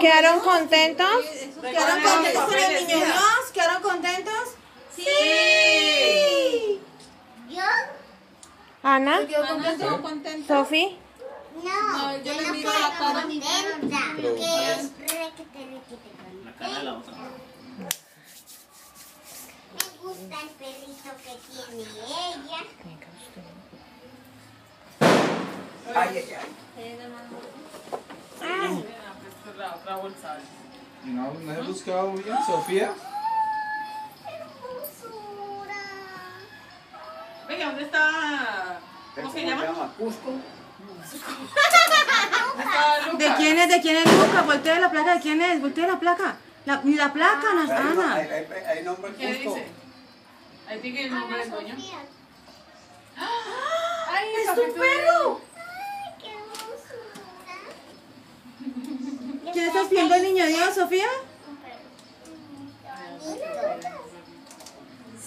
¿Quedaron contentos? ¿Quedaron contentos con el niño Dios? ¿Quedaron contentos? Sí. ¿Yo? Ana, ¿Quedó contento? contento? Sofi, No, yo yo le no miro la cara. contenta. Que es requete, requete La cara de la otra. Me gusta el perrito que tiene ella. Ay, ay, ay. La otra bolsa. ¿Y no, no he buscado bien, Sofía? Hermosura. Venga, ¿dónde está? ¿Cómo se llama? Cusco. ¿De quién es? ¿De quién es Luca? Voltea la placa. ¿De quién es? Voltea la placa. La, ni la placa, Ana. Hay, Ana. hay, hay, hay nombre ¿Qué dice? Ahí tiene el nombre del dueño. Sofía. ¡Ay, ¡Es tu perro! Ay, qué hermosura. ¿Quién estás viendo el niño Dios, Sofía?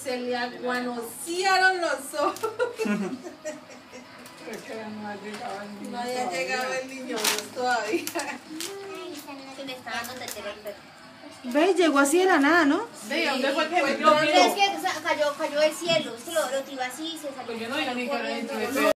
Se le aguanociaron los ojos. No había todavía. llegado el niño Dios todavía. Le está dando perro. ¿Ves? Llegó así de la nada, ¿no? Sí, ¿dónde fue que Pues metió Pero es miedo? que o sea, cayó, cayó del cielo. Se lo, lo tiró así y se salió. Pues yo no vi ni que era dentro de